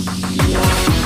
Yeah.